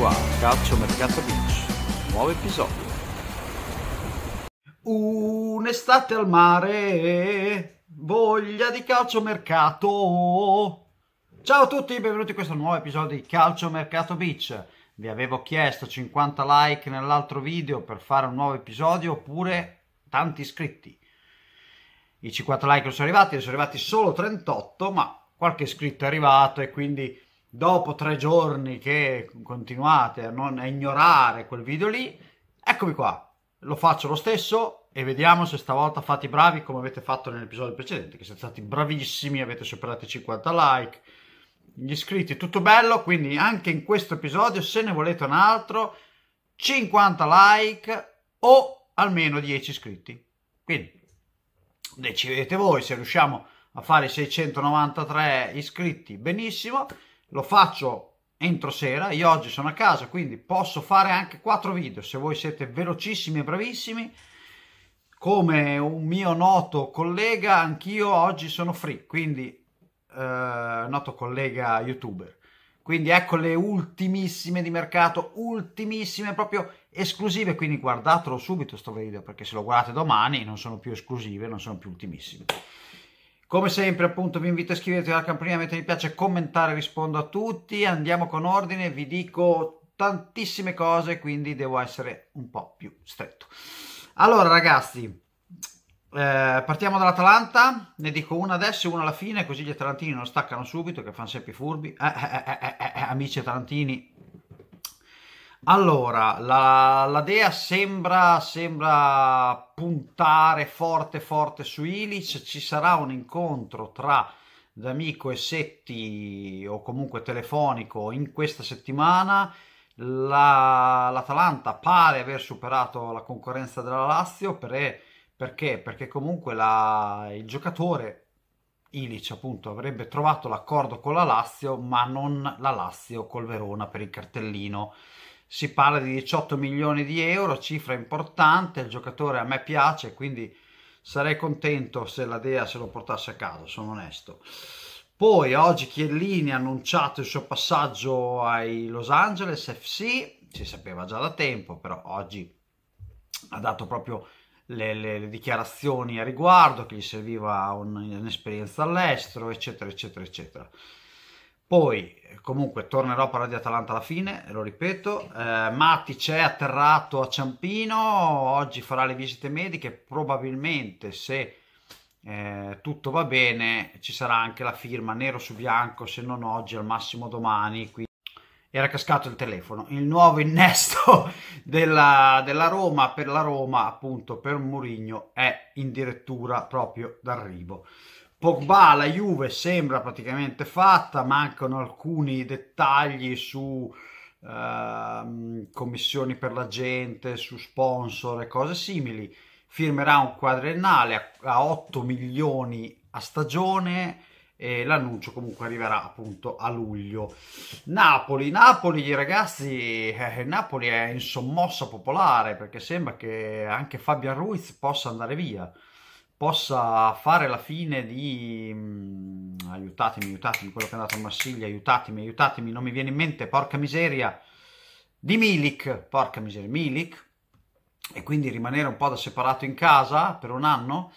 qua, Calcio Mercato Beach, nuovo episodio. Un'estate al mare, voglia di calcio mercato. Ciao a tutti, benvenuti in questo nuovo episodio di Calcio Mercato Beach. Vi avevo chiesto 50 like nell'altro video per fare un nuovo episodio oppure tanti iscritti. I 50 like sono arrivati, sono arrivati solo 38, ma qualche iscritto è arrivato e quindi dopo tre giorni che continuate a, non, a ignorare quel video lì, eccomi qua, lo faccio lo stesso e vediamo se stavolta fate i bravi come avete fatto nell'episodio precedente, che siete stati bravissimi, avete superato i 50 like, gli iscritti, tutto bello, quindi anche in questo episodio, se ne volete un altro, 50 like o almeno 10 iscritti. Quindi decidete voi se riusciamo a fare i 693 iscritti, benissimo lo faccio entro sera, io oggi sono a casa, quindi posso fare anche quattro video se voi siete velocissimi e bravissimi. Come un mio noto collega, anch'io oggi sono free, quindi eh, noto collega youtuber. Quindi ecco le ultimissime di mercato, ultimissime proprio esclusive, quindi guardatelo subito sto video perché se lo guardate domani non sono più esclusive, non sono più ultimissime. Come sempre appunto vi invito a iscrivervi alla campanella, mettere mi piace, commentare, rispondo a tutti, andiamo con ordine, vi dico tantissime cose, quindi devo essere un po' più stretto. Allora ragazzi, eh, partiamo dall'Atalanta, ne dico una adesso e una alla fine, così gli atalantini non staccano subito, che fanno sempre i furbi. Eh, eh, eh, eh, eh amici atalantini, allora, la, la Dea sembra, sembra, puntare forte forte su Ilic, ci sarà un incontro tra D'Amico e Setti o comunque telefonico in questa settimana. La, L'Atalanta pare aver superato la concorrenza della Lazio per, perché? Perché comunque la, il giocatore Ilic appunto avrebbe trovato l'accordo con la Lazio ma non la Lazio col Verona per il cartellino si parla di 18 milioni di euro, cifra importante, il giocatore a me piace, quindi sarei contento se la Dea se lo portasse a casa, sono onesto. Poi oggi Chiellini ha annunciato il suo passaggio ai Los Angeles FC, si sapeva già da tempo, però oggi ha dato proprio le, le, le dichiarazioni a riguardo, che gli serviva un, un'esperienza all'estero, eccetera, eccetera, eccetera. Poi comunque tornerò a parlare di Atalanta alla fine, lo ripeto. Eh, Matic è atterrato a Ciampino, oggi farà le visite mediche, probabilmente se eh, tutto va bene ci sarà anche la firma nero su bianco, se non oggi al massimo domani. Quindi era cascato il telefono. Il nuovo innesto della, della Roma per la Roma, appunto per Mourinho, è in direttura proprio d'arrivo. Pogba, la Juve sembra praticamente fatta, mancano alcuni dettagli su eh, commissioni per la gente, su sponsor e cose simili. Firmerà un quadriennale a, a 8 milioni a stagione e l'annuncio comunque arriverà appunto a luglio. Napoli, Napoli ragazzi, eh, Napoli è in sommossa popolare perché sembra che anche Fabian Ruiz possa andare via possa fare la fine di mm, aiutatemi, aiutatemi, quello che è andato a Marsiglia, aiutatemi, aiutatemi, non mi viene in mente, porca miseria, di Milik, porca miseria, Milik, e quindi rimanere un po' da separato in casa per un anno.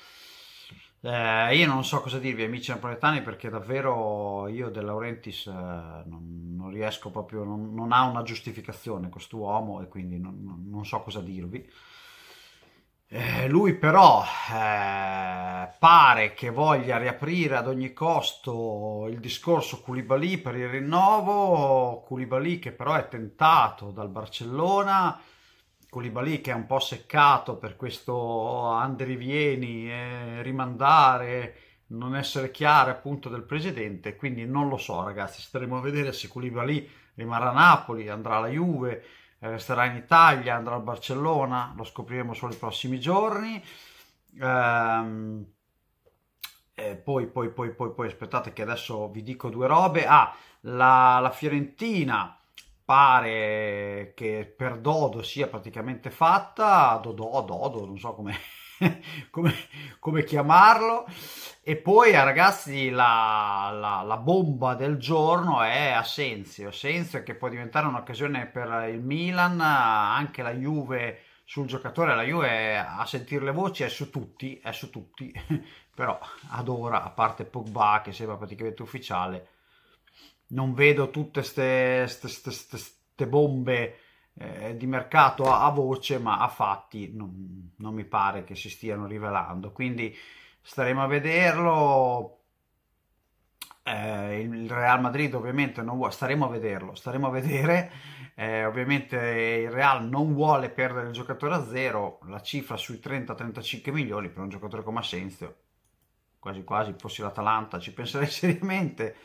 Eh, io non so cosa dirvi, amici napoletani, perché davvero io De Laurentiis eh, non, non, riesco proprio, non, non, ha una giustificazione questo uomo e quindi non, non so cosa dirvi. Eh, lui però eh, pare che voglia riaprire ad ogni costo il discorso Koulibaly per il rinnovo, Koulibaly che però è tentato dal Barcellona, Koulibaly che è un po' seccato per questo andrivieni e rimandare, non essere chiaro appunto del presidente, quindi non lo so ragazzi, staremo a vedere se Koulibaly rimarrà a Napoli, andrà alla Juve, eh, resterà in Italia, andrà al Barcellona, lo scopriremo solo i prossimi giorni. Ehm, eh, poi, poi, poi, poi, aspettate che adesso vi dico due robe. Ah, la, la Fiorentina pare che per Dodo sia praticamente fatta, Dodò, Dodo, non so come come, come, chiamarlo. E poi ragazzi la, la, la, bomba del giorno è Asensio, Asensio che può diventare un'occasione per il Milan, anche la Juve sul giocatore, la Juve a sentire le voci è su tutti, è su tutti, però ad ora, a parte Pogba che sembra praticamente ufficiale, non vedo tutte queste bombe eh, di mercato a, a, voce, ma a fatti non, non, mi pare che si stiano rivelando. Quindi staremo a vederlo. Eh, il Real Madrid ovviamente non vuole, staremo a vederlo, staremo a vedere. Eh, ovviamente il Real non vuole perdere il giocatore a zero, la cifra sui 30-35 milioni per un giocatore come Asensio, quasi quasi fossi l'Atalanta, ci penserei seriamente.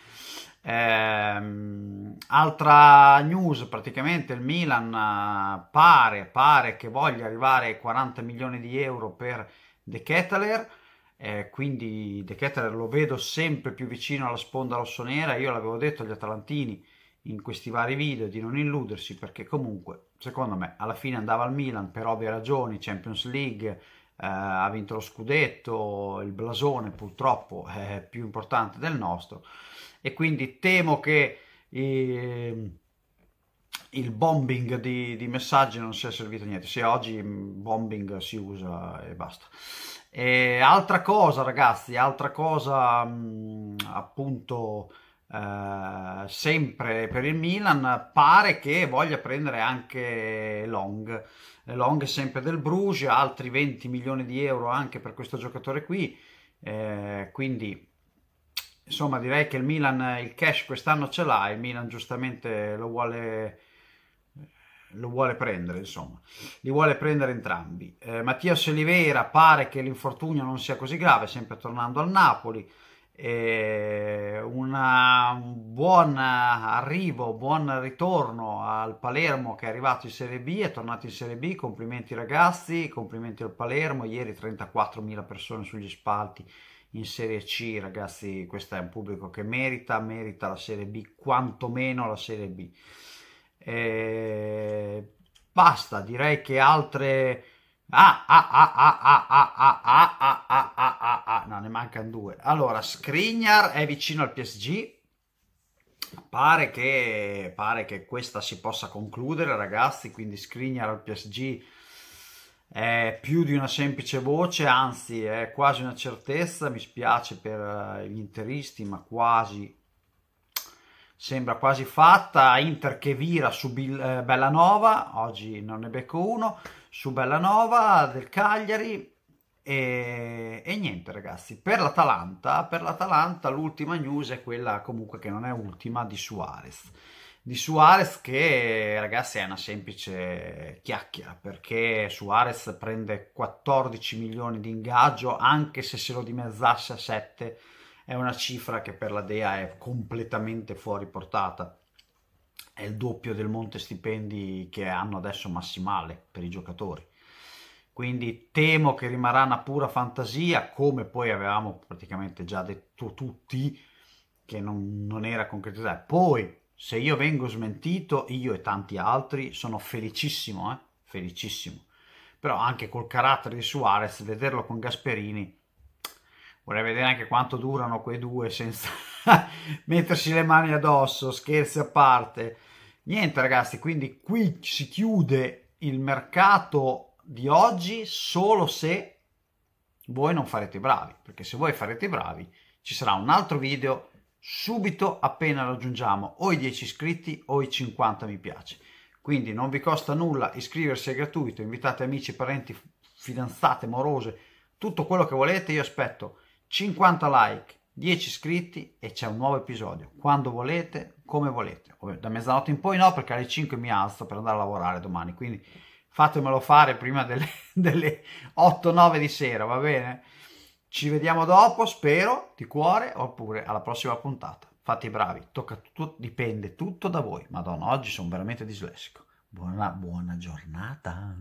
Eh, altra news, praticamente il Milan eh, pare, pare che voglia arrivare ai 40 milioni di euro per De Ketteler, eh, quindi De Ketteler lo vedo sempre più vicino alla sponda rossonera, io l'avevo detto agli atalantini in questi vari video di non illudersi perché comunque secondo me alla fine andava al Milan per ovvie ragioni, Champions League, eh, ha vinto lo scudetto, il blasone purtroppo è più importante del nostro e quindi temo che eh, il bombing di, di, messaggi non sia servito a niente. Se oggi bombing si usa e basta. E altra cosa, ragazzi, altra cosa mh, appunto eh, sempre per il Milan, pare che voglia prendere anche Long. Long sempre del Bruges, altri 20 milioni di euro anche per questo giocatore qui. Eh, quindi insomma direi che il Milan il cash quest'anno ce l'ha, il Milan giustamente lo vuole, lo vuole prendere, insomma, li vuole prendere entrambi. Eh, Mattias Oliveira pare che l'infortunio non sia così grave, sempre tornando al Napoli. Eh, una, un buon arrivo, buon ritorno al Palermo che è arrivato in Serie B, è tornato in Serie B, complimenti ragazzi, complimenti al Palermo, ieri 34.000 persone sugli spalti in Serie C, ragazzi, questo è un pubblico che merita, merita la Serie B, quantomeno la Serie B. E basta, direi che altre... Ah, ah, ah, ah, ah, ah, ah, ah, ah, ah, ah, ah, ah, no, ne mancano due. Allora, Skriniar è vicino al PSG, pare che, pare che questa si possa concludere, ragazzi, quindi Skriniar al PSG è più di una semplice voce, anzi è quasi una certezza, mi spiace per eh, gli interisti, ma quasi sembra quasi fatta. Inter che vira su eh, Bellanova, oggi non ne becco uno, su Bellanova del Cagliari. E, e niente ragazzi, per l'Atalanta l'ultima news è quella comunque che non è ultima di Suarez di Suarez che ragazzi è una semplice chiacchiera perché Suarez prende 14 milioni di ingaggio anche se se lo dimezzasse a 7 è una cifra che per la Dea è completamente fuori portata. È il doppio del monte stipendi che hanno adesso massimale per i giocatori. Quindi temo che rimarrà una pura fantasia come poi avevamo praticamente già detto tutti che non, non era concretizzata. Poi se io vengo smentito, io e tanti altri, sono felicissimo, eh? felicissimo. Però anche col carattere di Suarez, vederlo con Gasperini, vorrei vedere anche quanto durano quei due senza mettersi le mani addosso, scherzi a parte. Niente ragazzi, quindi qui si chiude il mercato di oggi solo se voi non farete i bravi, perché se voi farete i bravi ci sarà un altro video subito appena raggiungiamo o i 10 iscritti o i 50 mi piace. Quindi non vi costa nulla iscriversi, è gratuito, invitate amici, parenti, fidanzate, morose, tutto quello che volete. Io aspetto 50 like, 10 iscritti e c'è un nuovo episodio. Quando volete, come volete. Da mezzanotte in poi no, perché alle 5 mi alzo per andare a lavorare domani. Quindi fatemelo fare prima delle, delle 8-9 di sera, va bene? Ci vediamo dopo, spero, di cuore, oppure alla prossima puntata. Fate i bravi, tocca tutto, dipende tutto da voi. Madonna, oggi sono veramente dislessico. Buona, buona giornata.